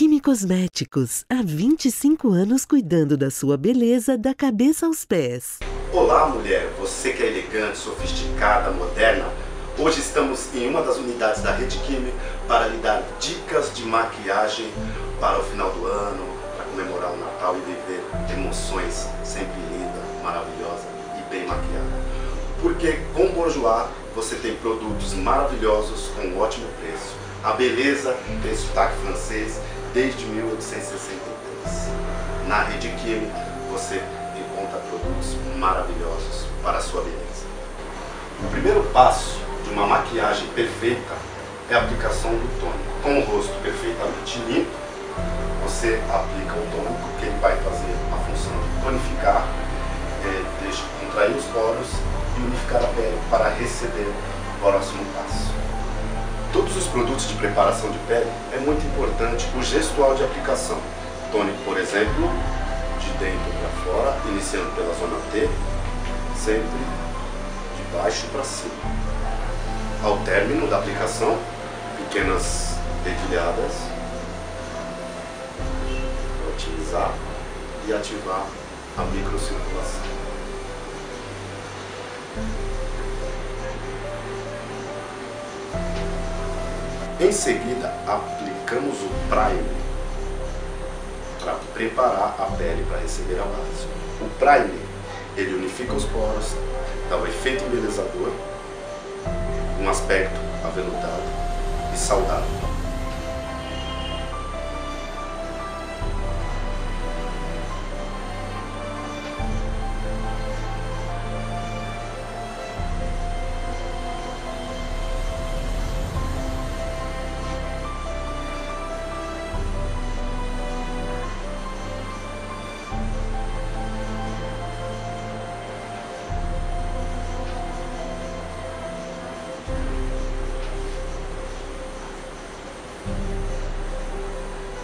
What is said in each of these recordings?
Redkimi Cosméticos, há 25 anos cuidando da sua beleza da cabeça aos pés. Olá, mulher, você que é elegante, sofisticada, moderna. Hoje estamos em uma das unidades da Redkimi para lhe dar dicas de maquiagem para o final do ano, para comemorar o Natal e viver emoções sempre linda, maravilhosa e bem maquiada. Porque com Bourjois você tem produtos maravilhosos com ótimo preço. A beleza tem sotaque francês desde 1863. Na Rede Kim você encontra produtos maravilhosos para a sua beleza. O primeiro passo de uma maquiagem perfeita é a aplicação do tônico. Com o rosto perfeitamente limpo, você aplica o tônico que ele vai fazer a função de tonificar, é, contrair os poros e unificar a pele para receber o próximo passo. Todos os produtos de preparação de pele é muito importante o gestual de aplicação. Tônico, por exemplo, de dentro para fora, iniciando pela zona T, sempre de baixo para cima. Ao término da aplicação, pequenas dedilhadas, otimizar e ativar a microcirculação. Em seguida, aplicamos o primer para preparar a pele para receber a base. O primer, ele unifica os poros, dá um efeito embelezador, um aspecto aveludado e saudável.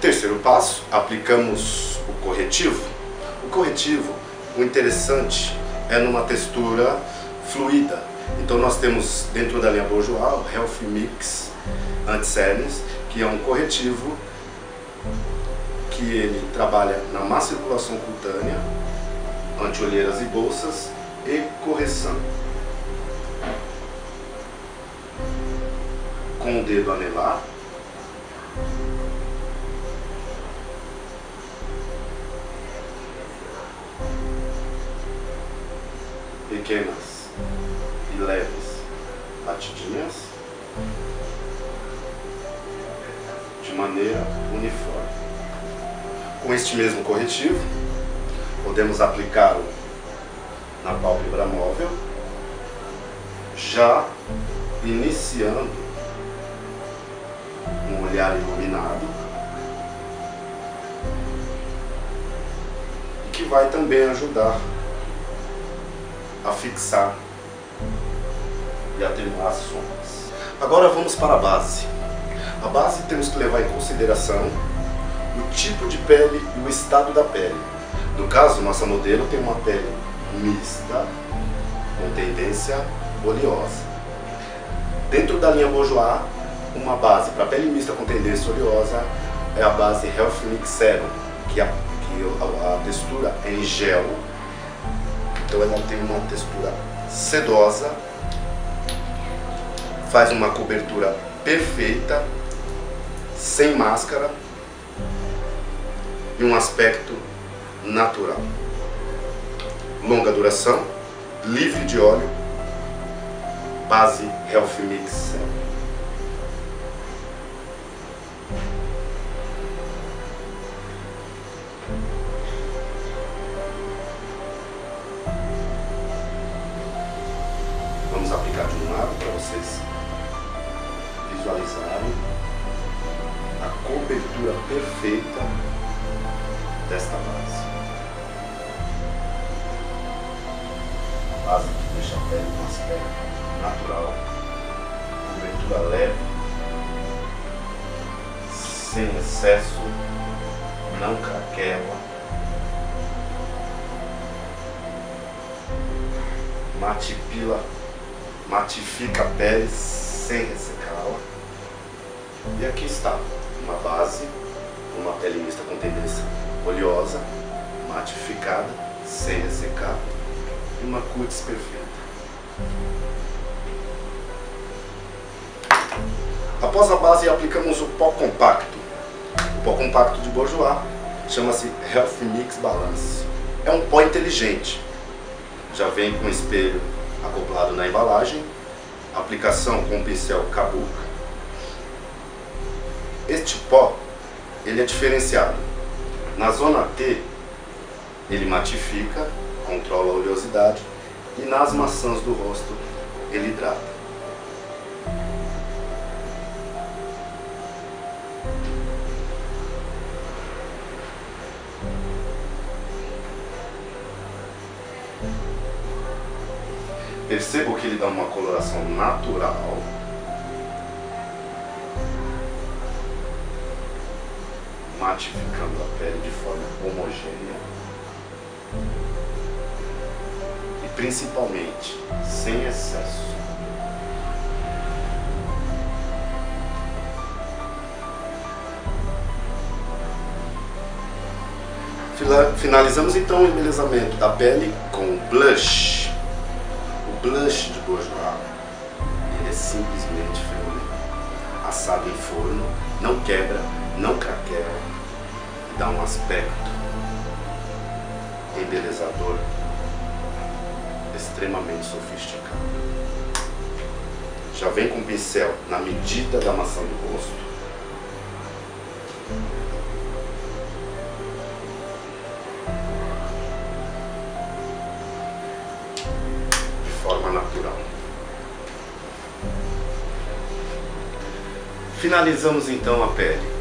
Terceiro passo, aplicamos o corretivo. O corretivo, o interessante é numa textura fluida. Então nós temos dentro da linha Bourjois o Health Mix Anti-Cernes, que é um corretivo que ele trabalha na má circulação cutânea, anti-olheiras e bolsas e correção. Com o dedo anelar, pequenas e leves batidinhas de maneira uniforme. Com este mesmo corretivo, podemos aplicá-lo na pálpebra móvel, já iniciando um olhar iluminado que vai também ajudar a fixar e atenuar as sombras. Agora vamos para a base. A base temos que levar em consideração o tipo de pele e o estado da pele. No caso, nossa modelo tem uma pele mista, com tendência oleosa. Dentro da linha Bourjois, uma base para pele mista com tendência oleosa é a base Health Mix Serum, que a, que a textura é em gel então ela tem uma textura sedosa, faz uma cobertura perfeita, sem máscara e um aspecto natural. Longa duração, livre de óleo, base Health Mix. A cobertura perfeita desta base. A base que deixa a pele com aspecto natural, cobertura leve, sem excesso, não craquela. matipila matifica a pele sem ressecá-la. E aqui está, uma base uma pele mista com tendência oleosa, matificada, sem ressecar e uma cutis perfeita. Após a base, aplicamos o pó compacto. O pó compacto de Bourjois chama-se Health Mix Balance. É um pó inteligente. Já vem com espelho acoplado na embalagem, aplicação com pincel Kabuka. Este pó, ele é diferenciado. Na zona T, ele matifica, controla a oleosidade e nas maçãs do rosto, ele hidrata. Percebo que ele dá uma coloração natural. Matificando a pele de forma homogênea. E principalmente sem excesso. Finalizamos então o embelezamento da pele com blush blush de Bourjois, ele é simplesmente fenomenal. Assado em forno, não quebra, não craquela dá um aspecto embelezador extremamente sofisticado. Já vem com pincel na medida da maçã do rosto Finalizamos então a pele.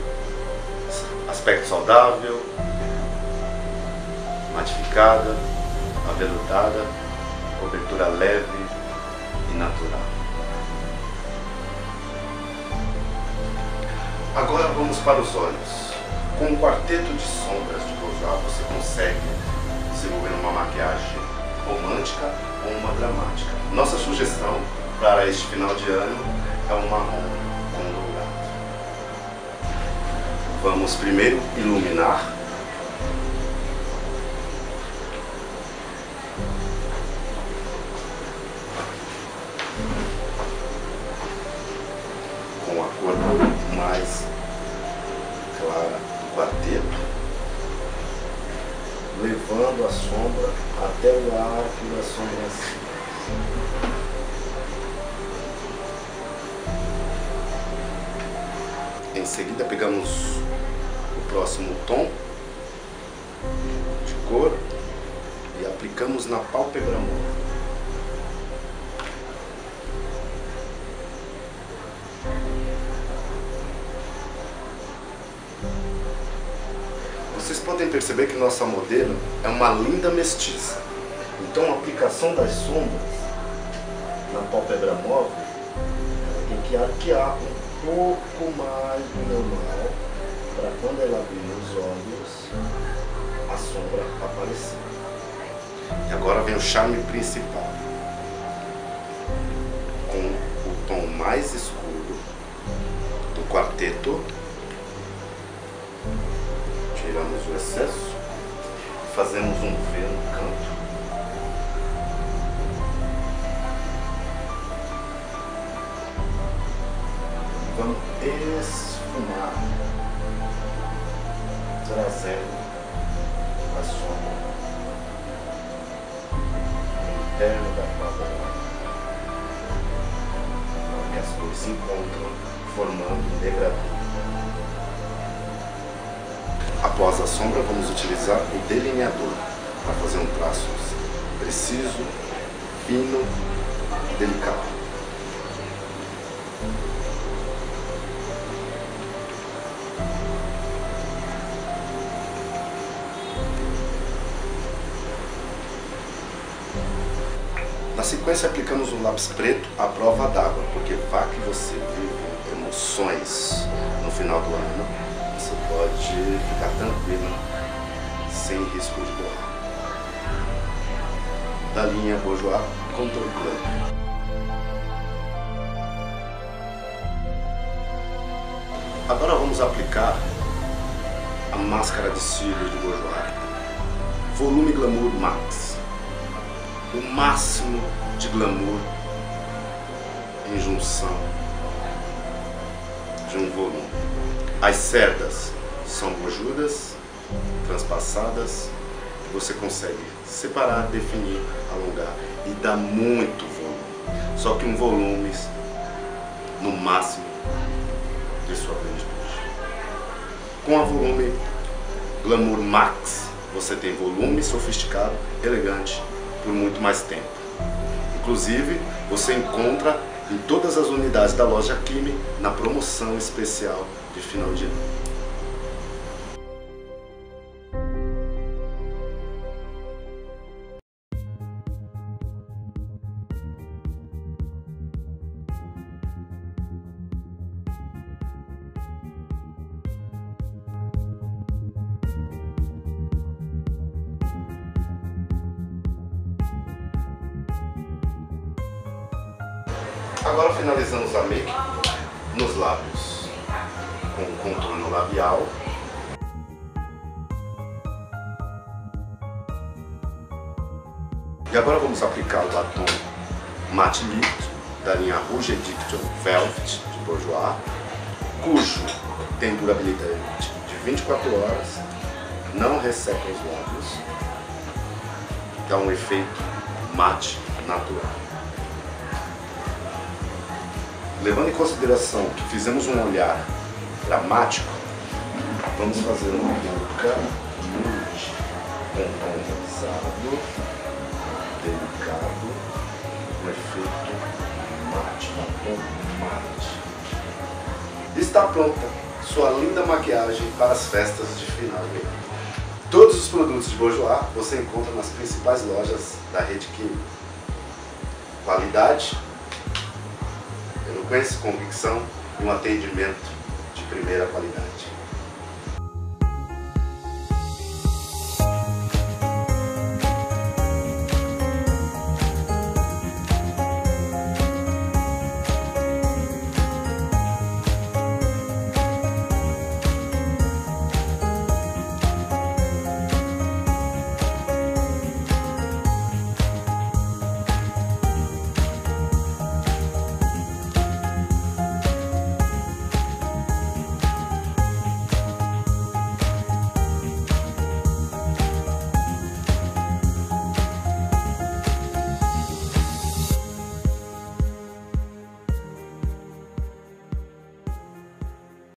Aspecto saudável, matificada, aveludada, cobertura leve e natural. Agora vamos para os olhos. Com um quarteto de sombras de Bourjois você consegue desenvolver uma maquiagem romântica ou uma dramática. Nossa sugestão para este final de ano é um marrom Vamos primeiro iluminar. Com a cor mais clara do quarteto, levando a sombra até o arco da sobrancelha. Em seguida pegamos próximo tom de cor e aplicamos na pálpebra móvel. Vocês podem perceber que nossa modelo é uma linda mestiça. Então a aplicação das sombras na pálpebra móvel tem que arquear um pouco mais do normal para quando ela abrir os olhos, a sombra aparecer. E agora vem o charme principal. Com o tom mais escuro do quarteto, tiramos o excesso e fazemos um V no canto. Vamos esfumar trazendo a sombra interno da própria onde as cores se encontram formando um degradê. Após a sombra, vamos utilizar o delineador para fazer um traço preciso, fino delicado. Sequência, aplicamos o lápis preto à prova d'água, porque vá que você vive emoções no final do ano, você pode ficar tranquilo, sem risco de borrar. Da linha Bourjois Contour Club. Agora vamos aplicar a máscara de cílios de Bourjois. Volume Glamour Max. O máximo de glamour em junção de um volume. As cerdas são bojudas, transpassadas, você consegue separar, definir, alongar e dá muito volume. Só que um volume no máximo de sua plenitude. Com a volume Glamour Max, você tem volume sofisticado, elegante, por muito mais tempo. Inclusive, você encontra em todas as unidades da loja Kimi na promoção especial de final de ano. Agora finalizamos a make nos lábios com o contorno labial. E agora vamos aplicar o batom Matte Lift da linha Rouge Edition Velvet de Bourjois, cujo tem durabilidade de 24 horas, não resseca os lábios, dá um efeito mate natural. Levando em consideração que fizemos um olhar dramático, vamos fazer uma boca tom rosado, delicado, com efeito mate, batom mate. Está pronta sua linda maquiagem para as festas de final de. Todos os produtos de Bourjois você encontra nas principais lojas da rede Kim. Qualidade eloquência, convicção e um atendimento de primeira qualidade.